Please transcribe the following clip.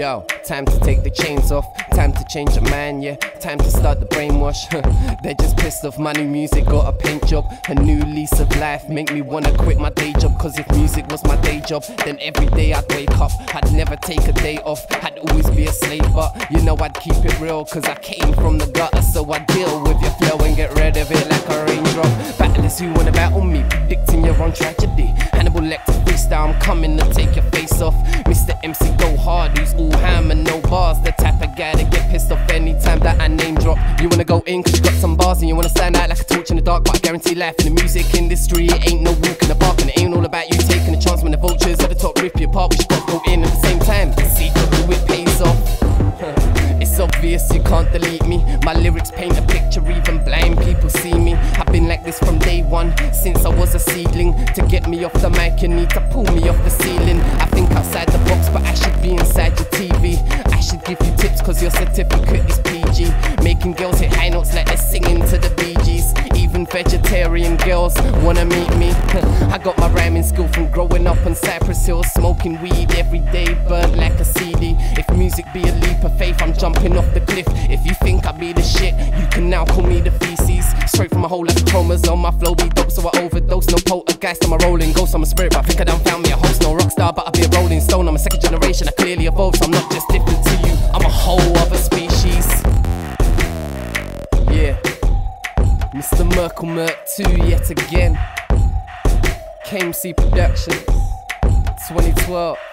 Yo, time to take the chains off, time to change a man, yeah, time to start the brainwash. They're just pissed off, my new music got a paint job, a new lease of life, make me wanna quit my day job. Cause if music was my day job, then every day I'd wake up, I'd never take a day off, I'd always be a slave. But you know, I'd keep it real, cause I came from the gutter, so I deal with your flow and get rid of it like a raindrop. Battlers who wanna battle me, predicting your own tragedy. Hannibal Lecter freestyle, I'm coming to take your face off. Mr. MC go hard, who's all hammer, no bars. The type of guy to get pissed off anytime that I name drop. You wanna go in cause you got some bars and you wanna stand out like a torch in the dark, but I guarantee life in the music industry it ain't no walk in the park and it ain't all about you taking a chance when the vultures at the top rip you apart. We gotta go in at the same time. See it pays off. It's obvious you can't delete My lyrics paint a picture, even blind people see me. I've been like this from day one, since I was a seedling. To get me off the mic, you need to pull me off the ceiling. I think outside the box, but I should be inside your TV. I should give you tips, cause your certificate is PG. Making girls hit high notes like they're singing to the Gees. Even vegetarian girls wanna meet me. I got my rhyming skill from growing up on Cypress Hill, smoking weed every day, burnt like a CD. If music be a leap of faith, I'm jumping off the cliff. Now call me the feces. Straight from a whole like a chromosome, my flow be dope, so I overdose. No poltergeist, I'm a rolling ghost, I'm a spirit, but I think I done found me a host. No rock star, but I be a rolling stone. I'm a second generation, I clearly evolved, so I'm not just different to you. I'm a whole other species. Yeah, Mr. Mercle Merc 2 yet again. KMC Productions, 2012.